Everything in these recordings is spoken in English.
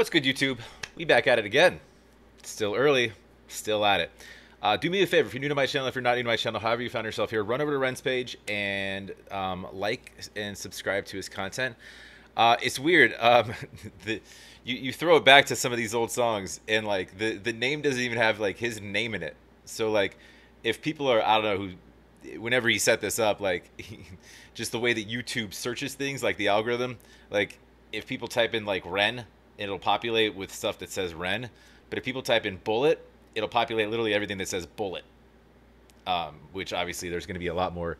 What's good, YouTube? We back at it again. Still early, still at it. Uh, do me a favor, if you're new to my channel, if you're not new to my channel, however you found yourself here, run over to Ren's page and um, like and subscribe to his content. Uh, it's weird. Um, the, you, you throw it back to some of these old songs, and like the, the name doesn't even have like his name in it. So like, if people are I don't know who, whenever he set this up, like he, just the way that YouTube searches things, like the algorithm, like if people type in like Ren, it'll populate with stuff that says Ren. But if people type in bullet, it'll populate literally everything that says bullet. Um, which obviously there's going to be a lot more,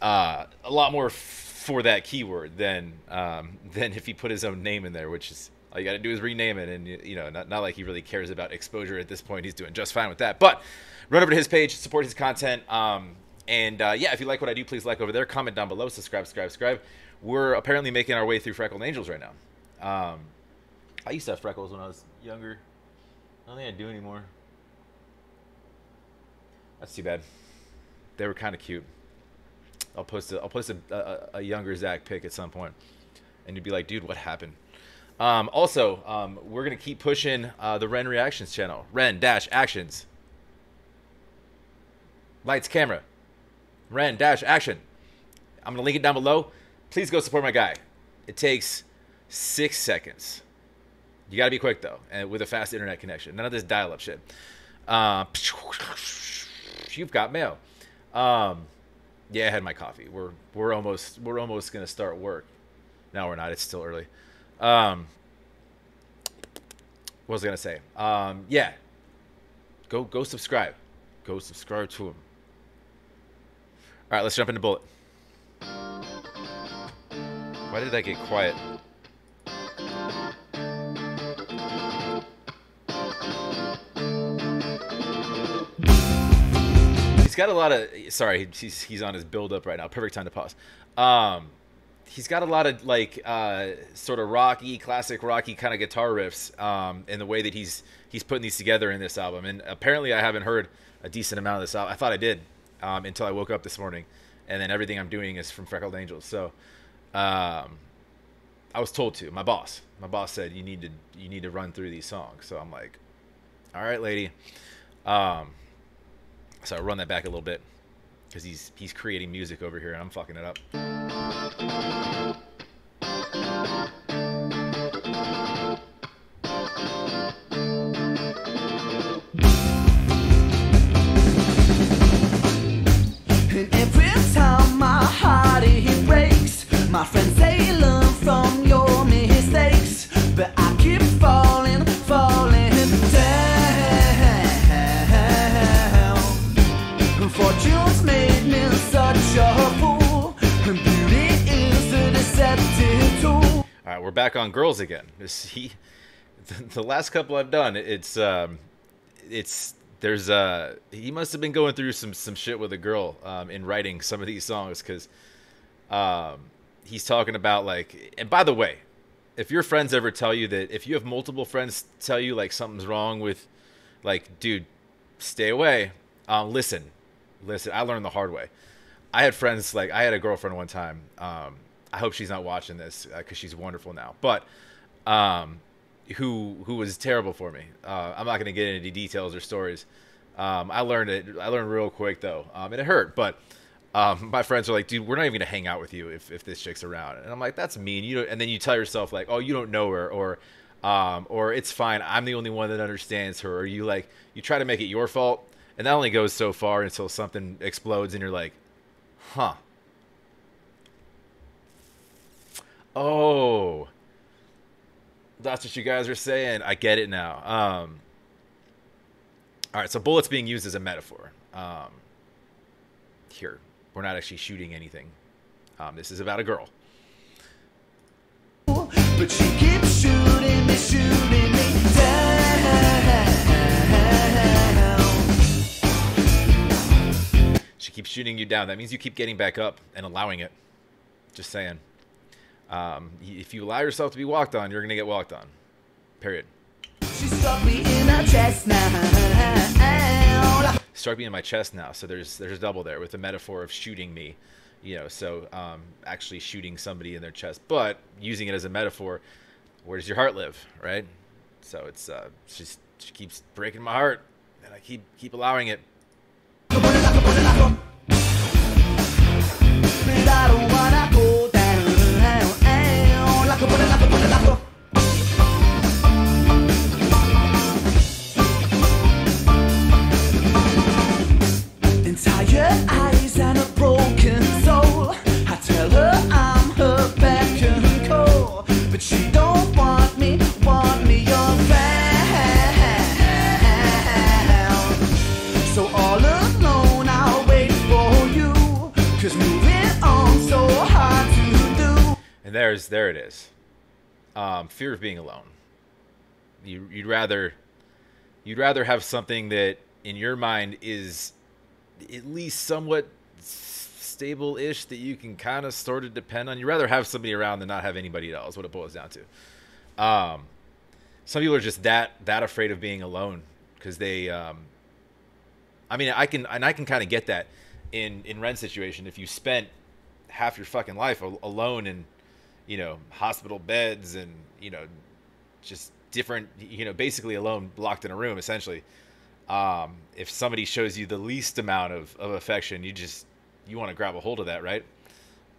uh, a lot more for that keyword than um, than if he put his own name in there, which is all you got to do is rename it, and you know, not, not like he really cares about exposure at this point. He's doing just fine with that. But run over to his page, support his content, um, and uh, yeah, if you like what I do, please like over there, comment down below, subscribe, subscribe, subscribe. We're apparently making our way through Freckled Angels right now. I used to have freckles when I was younger. I don't think I do anymore. That's too bad. They were kind of cute. I'll post a I'll post a, a, a, younger Zack pic at some point, and you'd be like, dude, what happened? Um, also, um, we're gonna keep pushing uh, the Ren Reactions channel. Ren dash Actions. Lights, camera. Ren dash Action. I'm gonna link it down below. Please go support my guy. It takes six seconds. You gotta be quick though, and with a fast internet connection. None of this dial-up shit. Uh, you've got mail. Um, yeah, I had my coffee. We're we're almost we're almost gonna start work. No, we're not. It's still early. Um, what was I gonna say? Um, yeah. Go go subscribe. Go subscribe to him. All right, let's jump into bullet. Why did that get quiet? He's got a lot of sorry he's he's on his build up right now. Perfect time to pause. Um he's got a lot of like uh sort of rocky classic rocky kind of guitar riffs um in the way that he's he's putting these together in this album. And apparently i haven't heard a decent amount of this album i thought i did um until i woke up this morning. And then everything i'm doing is from freckled angels. So um i was told to. My boss my boss said you need to you need to run through these songs. So i'm like all right lady. Um so I run that back a little bit because he's he's creating music over here and I'm fucking it up. Again. He, the, the last couple I've done, it's um, it's there's uh he must have been going through some some shit with a girl um, in writing some of these songs because um, he's talking about like and by the way if your friends ever tell you that if you have multiple friends tell you like something's wrong with like dude stay away um, listen listen i learned the hard way i had friends like i had a girlfriend one time um, i hope she's not watching this because uh, she's wonderful now but um, who who was terrible for me. Uh, I'm not going to get into details or stories. Um, I learned it. I learned real quick though, um, and it hurt. But um, my friends are like, "Dude, we're not even going to hang out with you if, if this chick's around." And I'm like, "That's mean." You know, and then you tell yourself like, "Oh, you don't know her," or um, or it's fine. I'm the only one that understands her. Or you like you try to make it your fault, and that only goes so far until something explodes, and you're like, "Huh." Oh, that's what you guys are saying. I get it now. Um, all right, so bullets being used as a metaphor. Um, here, we're not actually shooting anything. Um, this is about a girl. But she keeps shooting me, shooting me down. She keeps shooting you down. That means you keep getting back up and allowing it. Just saying. Um, if you allow yourself to be walked on, you're gonna get walked on. Period. She struck me in the chest now. Struck me in my chest now. So there's there's a double there with the metaphor of shooting me, you know. So um, actually shooting somebody in their chest, but using it as a metaphor. where does your heart live, right? So it's uh, just she keeps breaking my heart, and I keep keep allowing it. Um, fear of being alone. You you'd rather you'd rather have something that in your mind is at least somewhat stable-ish that you can kind of sort of depend on. You'd rather have somebody around than not have anybody else. What it boils down to. Um, some people are just that that afraid of being alone because they. Um, I mean, I can and I can kind of get that in in Ren's situation. If you spent half your fucking life alone and you know, hospital beds and, you know, just different, you know, basically alone, locked in a room, essentially. Um, if somebody shows you the least amount of, of affection, you just, you want to grab a hold of that, right?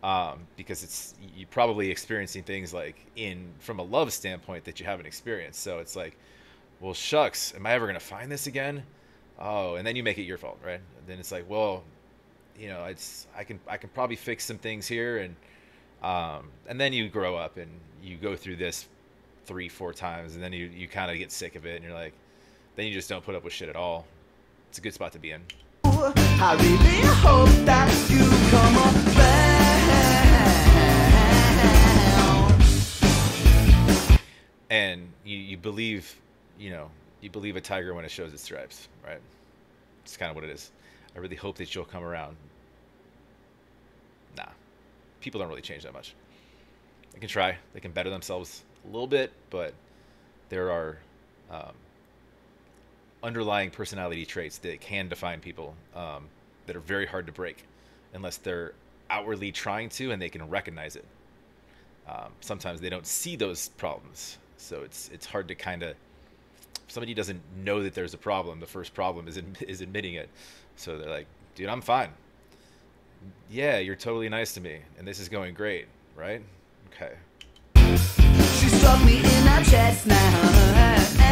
Um, because it's, you're probably experiencing things like in, from a love standpoint that you haven't experienced. So it's like, well, shucks, am I ever going to find this again? Oh, and then you make it your fault, right? And then it's like, well, you know, it's, I can, I can probably fix some things here and, um, and then you grow up and you go through this three, four times, and then you, you kind of get sick of it, and you're like, then you just don't put up with shit at all. It's a good spot to be in. I really hope that you come around. And you, you believe, you know, you believe a tiger when it shows its stripes, right? It's kind of what it is. I really hope that you'll come around. People don't really change that much. They can try, they can better themselves a little bit, but there are um, underlying personality traits that can define people um, that are very hard to break unless they're outwardly trying to and they can recognize it. Um, sometimes they don't see those problems, so it's it's hard to kind of. Somebody doesn't know that there's a problem. The first problem is in, is admitting it. So they're like, "Dude, I'm fine yeah, you're totally nice to me, and this is going great, right? Okay. She struck me in the chest now,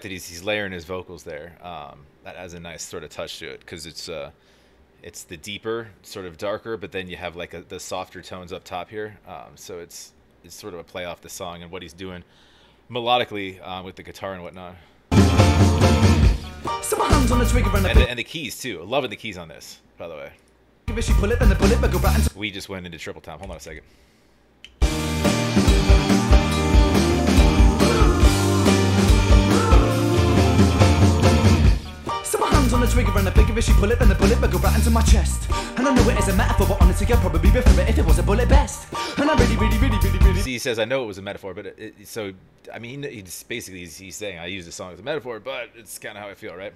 like that he's, he's layering his vocals there. Um, that has a nice sort of touch to it because it's uh, it's the deeper, sort of darker, but then you have like a, the softer tones up top here. Um, so it's it's sort of a play off the song and what he's doing melodically uh, with the guitar and whatnot. So hands on the trigger and, the, and the keys too. Loving the keys on this, by the way. We just went into triple time. Hold on a second. Hands on the trigger and the bigger if she pull it, then the bullet will go right into my chest. And I know it is a metaphor, but honestly, I'd probably be for it if it was a bullet best. And I really, really, really, really, really. See, he says, I know it was a metaphor, but it, it, so, I mean, he's basically, he's, saying, I use the song as a metaphor, but it's kind of how I feel, right?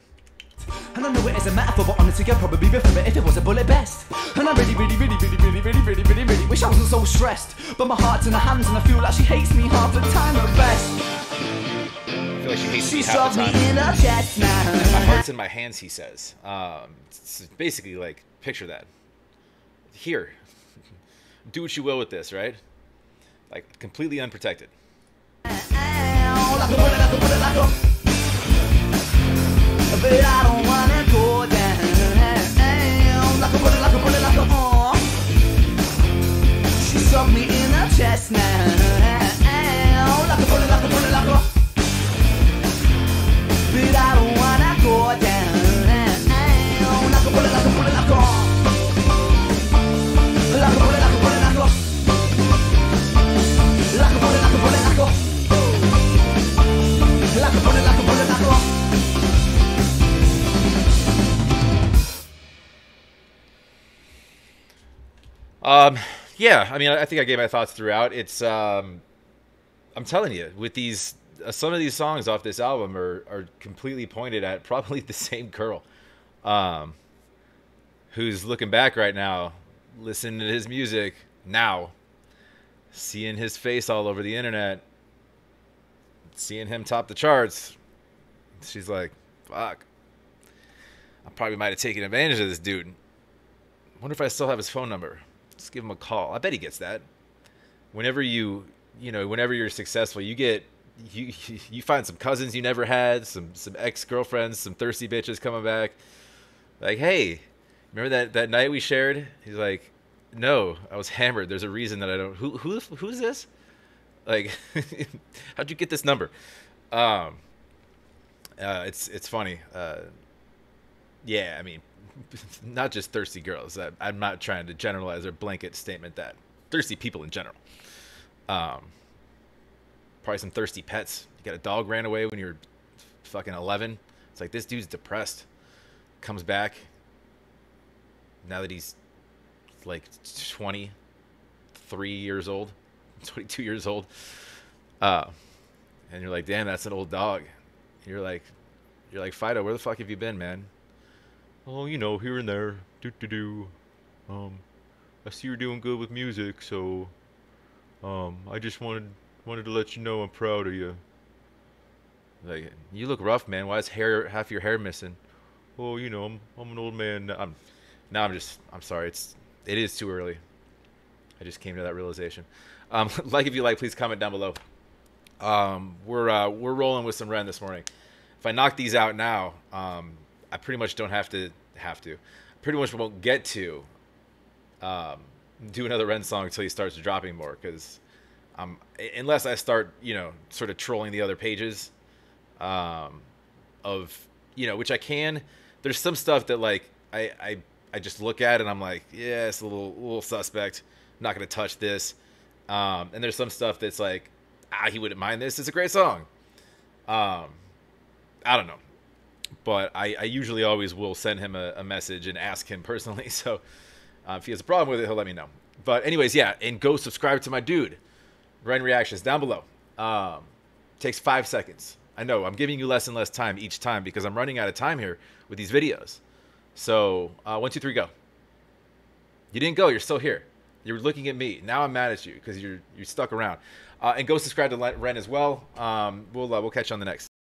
And I know it is a metaphor, but honestly, I'd probably be for it if it was a bullet best. And I really, really, really, really, really, really, really, really, really wish I wasn't so stressed. But my heart's in her hands, and I feel like she hates me half the time at best. Feel like she hates she me half the time. Me in her chest now. my heart's in my hands, he says. Um, it's basically like, picture that. Here, do what you will with this, right? Like, completely unprotected. But I don't wanna go down a bullet, like a bullet, like a. She struck me in the chest now Um, yeah, I mean, I think I gave my thoughts throughout. It's, um, I'm telling you, with these, uh, some of these songs off this album are, are completely pointed at probably the same girl, um, who's looking back right now, listening to his music now, seeing his face all over the internet, seeing him top the charts. She's like, fuck. I probably might have taken advantage of this dude. Wonder if I still have his phone number. Let's give him a call. I bet he gets that. Whenever you, you know, whenever you're successful, you get you you find some cousins you never had, some some ex girlfriends, some thirsty bitches coming back. Like, hey, remember that that night we shared? He's like, no, I was hammered. There's a reason that I don't. Who who who's this? Like, how'd you get this number? Um, uh, it's it's funny. Uh, yeah, I mean, not just thirsty girls. I, I'm not trying to generalize or blanket statement that thirsty people in general. Um, probably some thirsty pets. You got a dog ran away when you were fucking 11. It's like this dude's depressed. Comes back now that he's like 23 years old, 22 years old. Uh, and you're like, damn, that's an old dog. You're like, you're like, Fido, where the fuck have you been, man? Oh, you know, here and there. Do do do. Um, I see you're doing good with music, so um, I just wanted wanted to let you know I'm proud of you. Like, you look rough, man. Why is hair half your hair missing? Oh, you know, I'm I'm an old man. I'm now. I'm just. I'm sorry. It's it is too early. I just came to that realization. Um, like if you like, please comment down below. Um, we're uh, we're rolling with some Ren this morning. If I knock these out now, um, I pretty much don't have to have to. Pretty much won't get to um, do another Ren song until he starts dropping more because unless I start you know sort of trolling the other pages um, of you know which I can. There's some stuff that like I I, I just look at and I'm like yeah it's a little little suspect. I'm not gonna touch this. Um, and there's some stuff that's like ah he wouldn't mind this. It's a great song. Um, I don't know but I, I usually always will send him a, a message and ask him personally. So uh, if he has a problem with it, he'll let me know. But anyways, yeah, and go subscribe to my dude. Ren Reactions down below. Um, takes five seconds. I know I'm giving you less and less time each time because I'm running out of time here with these videos. So uh, one, two, three, go. You didn't go. You're still here. You're looking at me. Now I'm mad at you because you're you're stuck around. Uh, and go subscribe to Ren as well. Um, we'll uh, we'll catch you on the next.